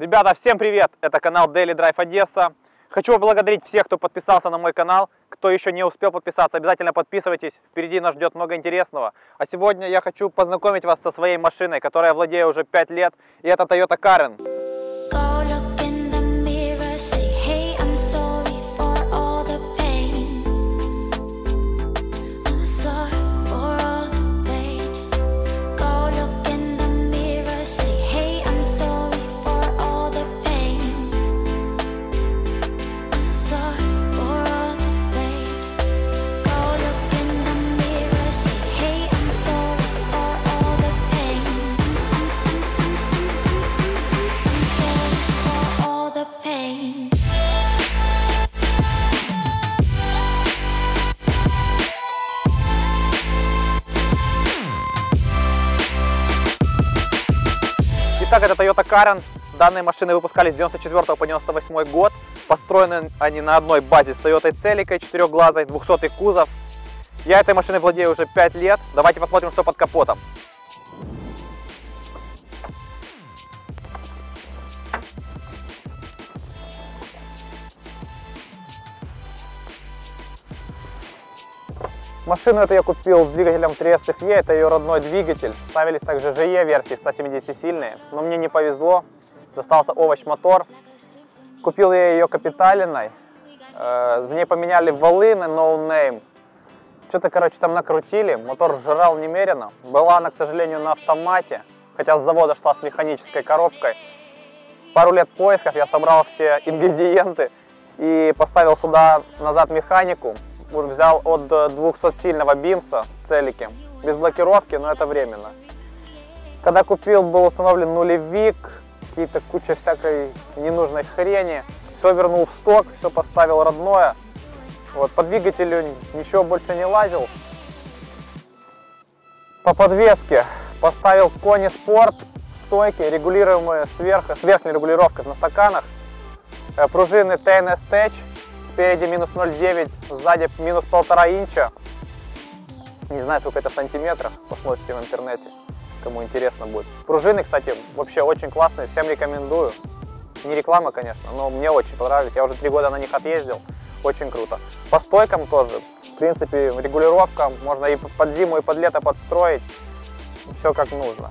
Ребята, всем привет! Это канал Daily Drive Одесса. Хочу поблагодарить всех, кто подписался на мой канал. Кто еще не успел подписаться, обязательно подписывайтесь. Впереди нас ждет много интересного. А сегодня я хочу познакомить вас со своей машиной, которой я владею уже 5 лет. И это Toyota Karen. Итак, это Toyota Karen. Данные машины выпускались с 94 по 98 год. Построены они на одной базе с Toyota Celica, четырехглазой, 200 кузов. Я этой машиной владею уже 5 лет. Давайте посмотрим, что под капотом. Машину эту я купил с двигателем 3SFE, это ее родной двигатель. Ставились также GE версии 170-сильные, но мне не повезло, достался овощ-мотор. Купил я ее капиталиной, э, в ней поменяли валы на no name. Что-то, короче, там накрутили, мотор жрал немерено. Была она, к сожалению, на автомате, хотя с завода шла с механической коробкой. Пару лет поисков я собрал все ингредиенты и поставил сюда назад механику. Взял от 200-сильного бимса целики, без блокировки, но это временно. Когда купил, был установлен нулевик, какие-то куча всякой ненужной хрени. Все вернул в сток, все поставил родное. Вот, по двигателю ничего больше не лазил. По подвеске поставил Кони Спорт стойки, регулируемые сверху, с верхней регулировкой на стаканах. Э, Пружины TNS Tech, спереди минус 0,9, сзади минус 1,5 инча. Не знаю, сколько это в сантиметрах, посмотрите в интернете, кому интересно будет. Пружины, кстати, вообще очень классные, всем рекомендую. Не реклама, конечно, но мне очень понравились. Я уже три года на них отъездил, очень круто. По стойкам тоже, в принципе, регулировка, можно и под зиму, и под лето подстроить. Все как нужно.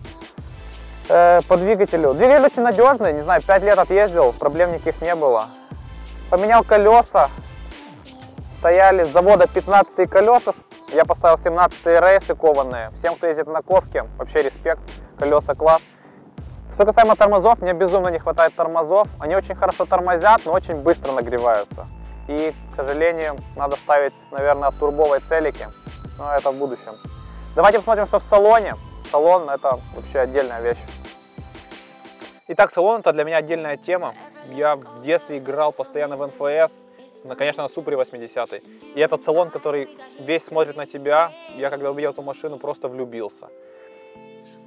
Э, по двигателю. Двигатель очень надежный, не знаю, 5 лет отъездил, проблем никаких не было. Поменял колеса, стояли с завода 15 колеса, я поставил 17 рейсы кованые. Всем, кто ездит на ковке, вообще респект, колеса класс. Что касаемо тормозов, мне безумно не хватает тормозов. Они очень хорошо тормозят, но очень быстро нагреваются. И, к сожалению, надо ставить, наверное, от турбовой целики, но это в будущем. Давайте посмотрим, что в салоне. Салон это вообще отдельная вещь. Итак, салон это для меня отдельная тема. Я в детстве играл постоянно в НФС, на, конечно, на Супре 80 И этот салон, который весь смотрит на тебя, я когда увидел эту машину, просто влюбился.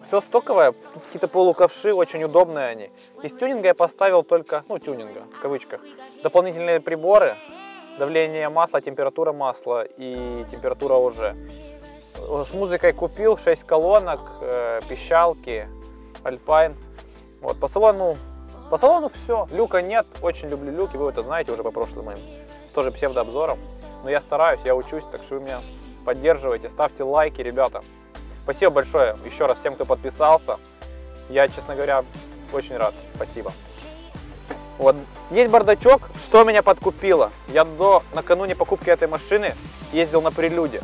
Все стоковое, какие-то полуковши, очень удобные они. Из тюнинга я поставил только, ну, тюнинга, в кавычках, дополнительные приборы, давление масла, температура масла и температура уже. С музыкой купил 6 колонок, э, пищалки, альпайн. Вот, по салону, по салону все, люка нет, очень люблю люки, вы это знаете уже по прошлым моим, тоже псевдообзорам. Но я стараюсь, я учусь, так что вы меня поддерживайте, ставьте лайки, ребята. Спасибо большое еще раз всем, кто подписался. Я, честно говоря, очень рад. Спасибо. Вот. Есть бардачок. Что меня подкупило? Я до накануне покупки этой машины ездил на прелюде.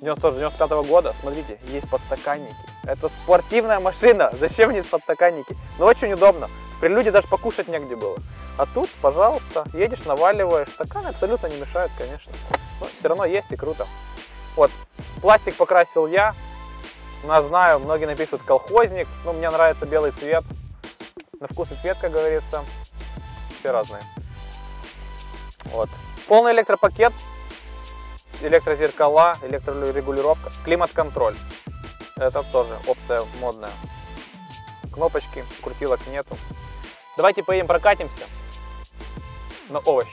95 года. Смотрите, есть подстаканники. Это спортивная машина. Зачем мне подстаканники? Но очень удобно. В прелюде даже покушать негде было. А тут, пожалуйста, едешь, наваливаешь. Стаканы абсолютно не мешают, конечно. Но все равно есть и круто. Вот, пластик покрасил я. Но знаю, многие напишут колхозник. Но мне нравится белый цвет. На вкус и цвет, как говорится. Все разные. Вот. Полный электропакет. Электрозеркала, электрорегулировка, климат-контроль. Это тоже опция модная. Кнопочки, крутилок нету. Давайте поедем прокатимся на овощ.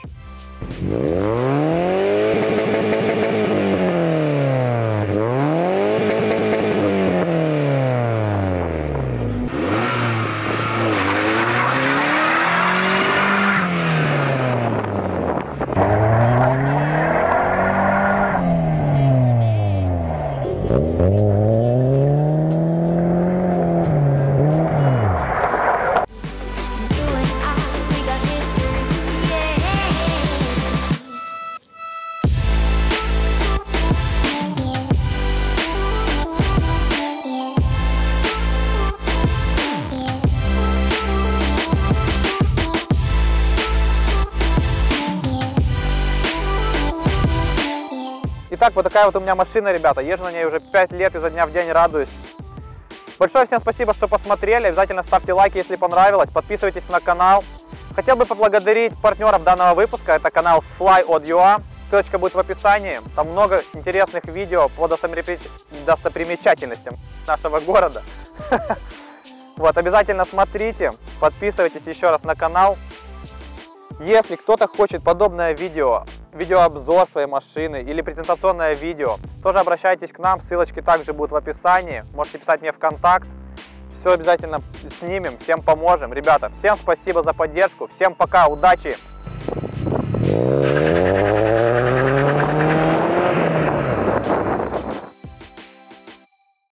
Итак, вот такая вот у меня машина, ребята. Езжу на ней уже 5 лет, изо дня в день радуюсь. Большое всем спасибо, что посмотрели. Обязательно ставьте лайки, если понравилось. Подписывайтесь на канал. Хотел бы поблагодарить партнеров данного выпуска. Это канал FlyOdUA. Ссылочка будет в описании. Там много интересных видео по достопримечательностям нашего города. Вот, обязательно смотрите, подписывайтесь еще раз на канал. Если кто-то хочет подобное видео, видеообзор своей машины или презентационное видео, тоже обращайтесь к нам, ссылочки также будут в описании. Можете писать мне в контакт. Все обязательно снимем, всем поможем. Ребята, всем спасибо за поддержку, всем пока, удачи!